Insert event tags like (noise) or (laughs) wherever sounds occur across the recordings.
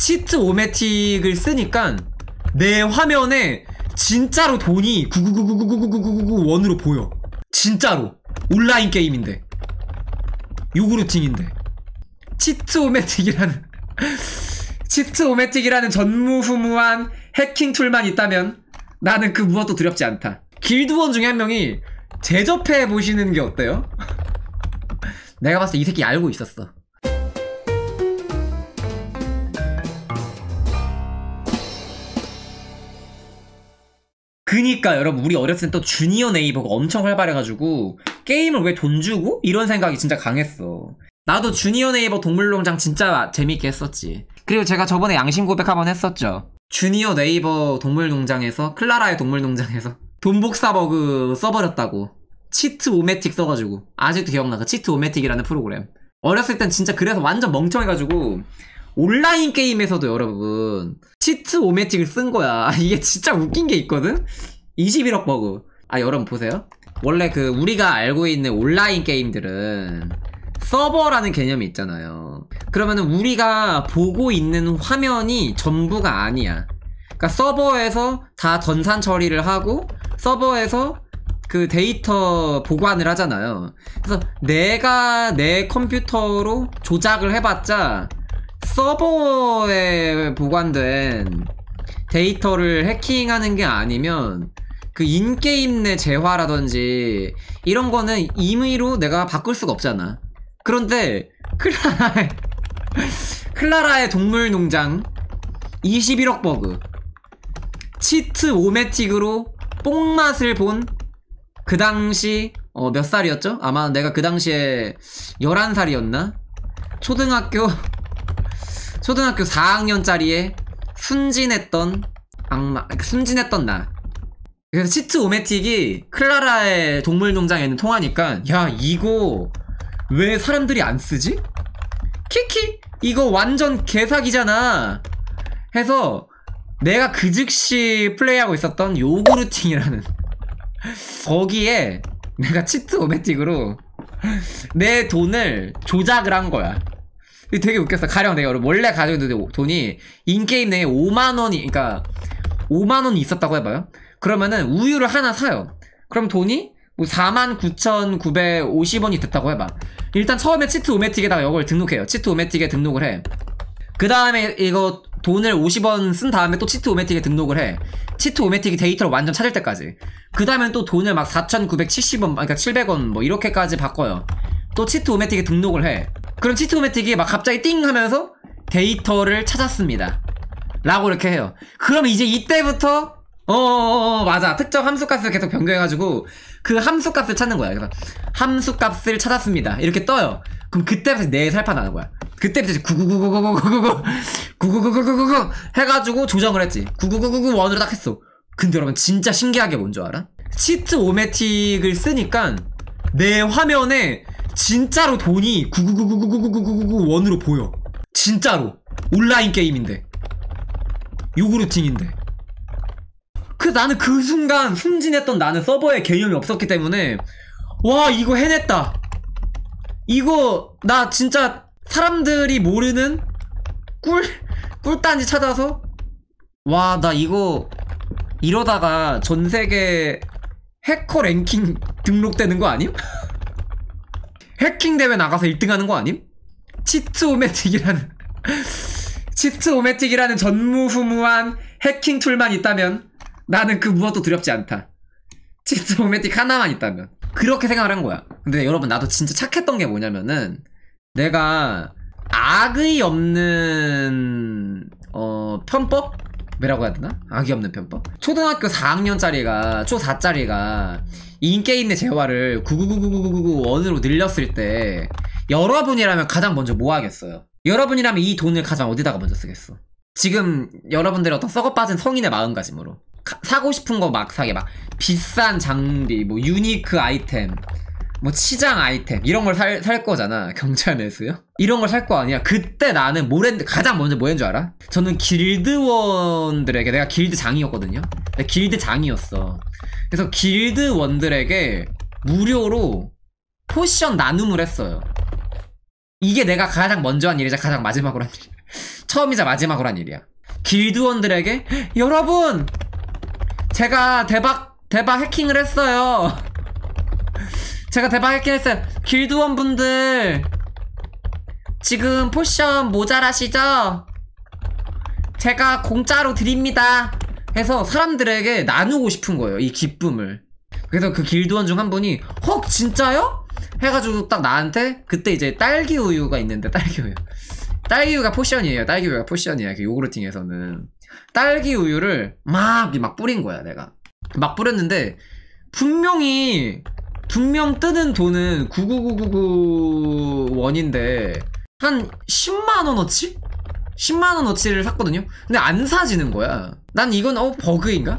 Cheat-O-Matic을 쓰니까 내 화면에 진짜로 돈이 999999999 원으로 보여. 진짜로. 온라인 게임인데. 요구르팅인데. Cheat-O-Matic이라는 Cheat-O-Matic이라는 전무후무한 해킹 tool만 있다면 나는 그 무엇도 두렵지 않다. 길드원 중에 한 명이 재접해 보시는 게 어때요? 내가 봤을 때 이 새끼 알고 있었어. 그니까 여러분 우리 어렸을 때 또 주니어 네이버가 엄청 활발해가지고 게임을 왜 돈 주고? 이런 생각이 진짜 강했어. 나도 주니어 네이버 동물농장 진짜 재밌게 했었지. 그리고 제가 저번에 양심 고백 한번 했었죠. 주니어 네이버 동물농장에서 클라라의 동물농장에서 돈복사 버그 써버렸다고. Cheat O Matic 써가지고. 아직도 기억나 그 Cheat O Matic이라는 프로그램. 어렸을 땐 진짜 그래서 완전 멍청해가지고 온라인 게임에서도 여러분 Cheat O Matic을 쓴 거야. (laughs) 이게 진짜 웃긴 게 있거든? 21억 버그. 아 여러분 보세요. 원래 그 우리가 알고 있는 온라인 게임들은 서버라는 개념이 있잖아요. 그러면은 우리가 보고 있는 화면이 전부가 아니야. 그러니까 서버에서 다 전산 처리를 하고 서버에서 그 데이터 보관을 하잖아요. 그래서 내가 내 컴퓨터로 조작을 해봤자 서버에 보관된 데이터를 해킹하는 게 아니면 그 in-game 내 재화라든지 이런 거는 임의로 내가 바꿀 수가 없잖아. 그런데 클라라의 (laughs) 클라라의 동물 농장 21억 버그 치트 오메틱으로 뽕맛을 본 그 당시 어, 몇 살이었죠? 아마 내가 그 당시에 11살이었나? 초등학교 초등학교 4학년짜리에 순진했던 악마 순진했던 나. 그래서 치트 오메틱이 클라라의 동물농장에는 통하니까 야 이거 왜 사람들이 안 쓰지? 키키 이거 완전 개사기잖아. 해서 내가 그 즉시 플레이하고 있었던 요구르팅이라는 (laughs) 거기에 내가 치트 오메틱으로 내 돈을 조작을 한 거야 되게 웃겼어. 가령 내가 원래 가지고 있는 돈이 인게임 내에 5만원이 그러니까 5만원이 있었다고 해봐요. 그러면은 우유를 하나 사요. 그럼 돈이 뭐 49,950원이 됐다고 해봐. 일단 처음에 Cheat O Matic에다가 이걸 등록해요. Cheat O Matic에 등록을 해 그 다음에 이거 돈을 50원 쓴 다음에 또 Cheat O Matic에 등록을 해. Cheat O Matic이 데이터를 완전 찾을 때까지. 그 다음엔 또 돈을 막 4,970원 그러니까 700원 뭐 이렇게까지 바꿔요. 또 Cheat O Matic에 등록을 해 그럼 Cheat O Matic이 막 갑자기 띵 하면서 데이터를 찾았습니다. 라고 이렇게 해요. 그럼 이제 이때부터 어어어 맞아. 특정 함수값을 계속 변경해가지고 그 함수값을 찾는 거야. 그래서 함수값을 찾았습니다. 이렇게 떠요. 그럼 그때부터 내 살파 나는 거야. 그때부터 999999999 9999999 해가지고 조정을 했지. 99999 원으로 딱 했어. 근데 여러분 진짜 신기하게 뭔 줄 알아? 치트 오메틱을 쓰니까 내 화면에 진짜로 돈이 999999999 원으로 보여 진짜로 온라인 게임인데 요구르팅인데 그 나는 그 순간 순진했던 나는 서버에 개념이 없었기 때문에 와 이거 해냈다 이거 나 진짜 사람들이 모르는 꿀 꿀단지 찾아서 와 나 이거 이러다가 전세계 해커 랭킹 등록되는 거 아님? 해킹 대회 나가서 1등 하는 거 아님? 치트 오메틱이라는 (laughs) 치트 오메틱이라는 전무후무한 해킹 툴만 있다면 나는 그 무엇도 두렵지 않다. 치트 오메틱 하나만 있다면. 그렇게 생각을 한 거야. 근데 여러분 나도 진짜 착했던 게 뭐냐면은 내가 악의 없는 어 편법? 뭐라고 해야 되나? 악의 없는 편법? 초등학교 4학년짜리가 초 4짜리가 인게임 내 재화를 9999999 원으로 늘렸을 때 여러분이라면 가장 먼저 뭐 하겠어요? 여러분이라면 이 돈을 가장 어디다가 먼저 쓰겠어? 지금 여러분들의 어떤 썩어 빠진 성인의 마음가짐으로 가, 사고 싶은 거 막 사게 막 비싼 장비 뭐 유니크 아이템 뭐 치장 아이템 이런 걸 살 살 거잖아 경찰 매수요? 이런 걸 살 거 아니야 그때 나는 뭘 했는데 가장 먼저 뭐 했는 줄 알아? 저는 길드원들에게 내가 길드장이었거든요 내가 길드장이었어 그래서 길드원들에게 무료로 potion 나눔을 했어요 이게 내가 가장 먼저 한 일이자 가장 마지막으로 한 일. (laughs) 처음이자 마지막으로 한 일이야. 길드원들에게 여러분 제가 대박 대박 해킹을 했어요. 제가 대박 해킹했어요. 길드원 분들 지금 potion 모자라시죠? 제가 공짜로 드립니다. 해서 사람들에게 나누고 싶은 거예요. 이 기쁨을. 그래서 그 길드원 중 한 분이 헉 진짜요? 해가지고 딱 나한테 그때 이제 딸기 우유가 있는데 딸기 우유. 딸기 우유가 potion이에요. 딸기 우유가 potion이야. 그 요구르팅에서는 딸기 우유를 막, 막 뿌린 거야. 내가 막 뿌렸는데 분명히 분명 뜨는 돈은 99999 원인데 한 10만 원어치? 10만 원어치를 샀거든요. 근데 안 사지는 거야. 난 이건 어 버그인가?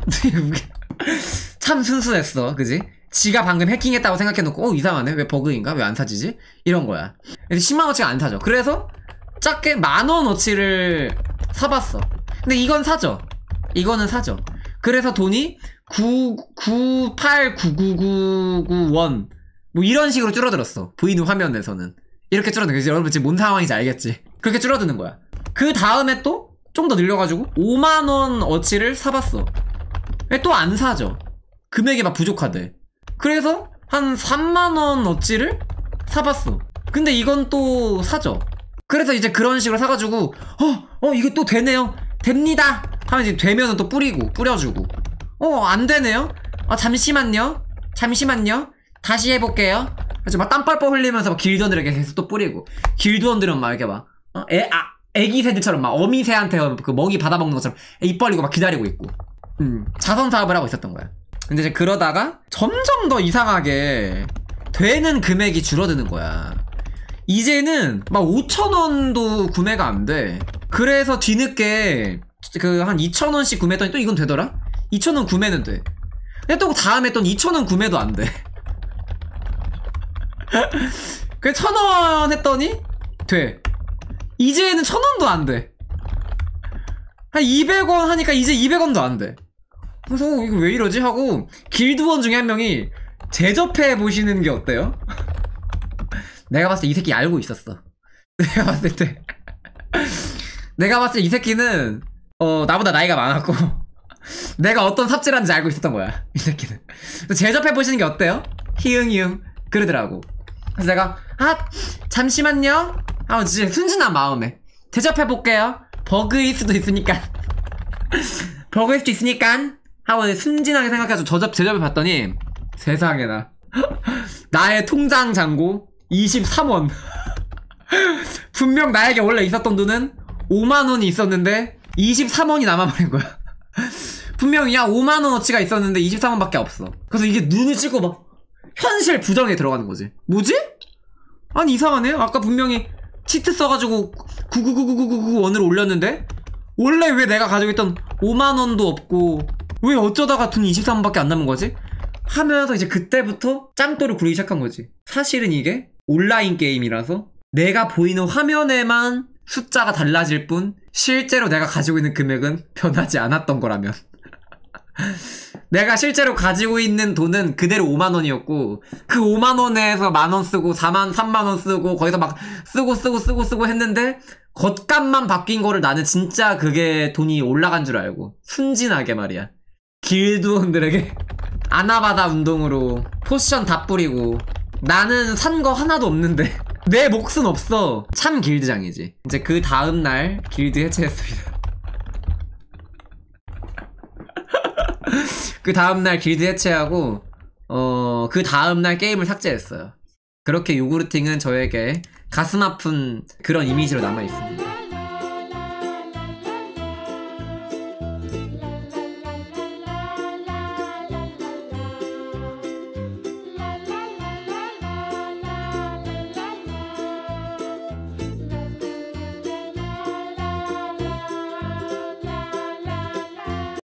(laughs) 참 순수했어, 그지? 지가 방금 해킹했다고 생각해놓고 어 이상하네 왜 버그인가 왜 안 사지지 이런 거야 그래서 10만 원어치가 안 사죠 그래서 작게 만 원어치를 사봤어 근데 이건 사죠 이거는 사죠 그래서 돈이 9 9 8 9 9 9 9 원. 뭐 이런 식으로 줄어들었어. 보이는 화면에서는. 이렇게 줄어드는 거지. 여러분 지금 뭔 상황인지 알겠지? 그렇게 줄어드는 거야. 그 다음에 또 좀 더 늘려가지고 5만원 어치를 사봤어. 또 안 사죠? 금액이 막 부족하대. 그래서 한 3만원 어치를 사봤어. 근데 이건 또 사죠. 그래서 이제 그런 식으로 사가지고 어, 어 이거 또 되네요. 됩니다 하면 이제 되면은 또 뿌리고 뿌려주고. 어 안 되네요? 아 잠시만요. 잠시만요. 다시 해볼게요. 그래서 막 땀 뻘뻘 흘리면서 막 길드원들에게 계속 또 뿌리고. 길드원들은 막 이렇게 막 어, 애, 아, 애기 새들처럼 막 어미 새한테 그 먹이 받아먹는 것처럼 입 벌리고 막 기다리고 있고. 음, 자선 사업을 하고 있었던 거야 근데 이제 그러다가 점점 더 이상하게 되는 금액이 줄어드는 거야. 이제는 막 5천원도 구매가 안 돼. 그래서 뒤늦게 그 한 2천원씩 구매했더니 또 이건 되더라? 2천원 구매는 돼. 근데 또 다음에 또 2천원 구매도 안 돼. (laughs) 그래 천원 했더니 돼. 이제는 천원도 안 돼. 한 200원 하니까 이제 200원도 안 돼. 그래서 어, 이거 왜 이러지 하고 길드원 중에 한 명이 제접해 보시는 게 어때요? (laughs) 내가 봤을 때 이 새끼 알고 있었어. (laughs) 내가 봤을 때 내가 봤을 때 이 새끼는 어 나보다 나이가 많았고. (laughs) 내가 어떤 삽질한지 알고 있었던 거야 (laughs) 이 새끼는. 제접해 보시는 게 어때요? 히응히응. 그러더라고. 그래서 내가 아 잠시만요. 아 진짜 순진한 마음에. 대접해 볼게요. 버그일 수도 있으니까. (laughs) 버그일 수도 있으니까. 하고 순진하게 생각해서 저접 제접을 봤더니 세상에나. 나의 통장 잔고 23원. 분명 나에게 원래 있었던 돈은 5만원이 있었는데 23원이 남아버린 거야 (laughs) 분명히 야 5만원어치가 있었는데 23원밖에 없어 그래서 이게 눈을 찍고 막 현실 부정에 들어가는 거지 뭐지? 아니 이상하네 아까 분명히 치트 써가지고 999999원을 올렸는데 원래 왜 내가 가지고 있던 5만원도 없고 왜 어쩌다가 돈 23원밖에 안 남은 거지? 하면서 이제 그때부터 짱돌을 부리기 시작한 거지. 사실은 이게 온라인 게임이라서 내가 보이는 화면에만 숫자가 달라질 뿐 실제로 내가 가지고 있는 금액은 변하지 않았던 거라면. (laughs) 내가 실제로 가지고 있는 돈은 그대로 5만원이었고, 그 5만원에서 만원 쓰고, 4만, 3만원 쓰고, 거기서 막 쓰고 쓰고 쓰고 쓰고 했는데, 겉값만 바뀐 거를 나는 진짜 그게 돈이 올라간 줄 알고, 순진하게 말이야. 길드원들에게 (laughs) 아나바다 운동으로 potion 다 뿌리고 나는 산 거 하나도 없는데 내 몫은 없어. 참 길드장이지. 이제 그 다음날 길드 해체했습니다. (laughs) 그 다음날 길드 해체하고 어 그 다음날 게임을 삭제했어요. 그렇게 요구르팅은 저에게 가슴 아픈 그런 이미지로 남아있습니다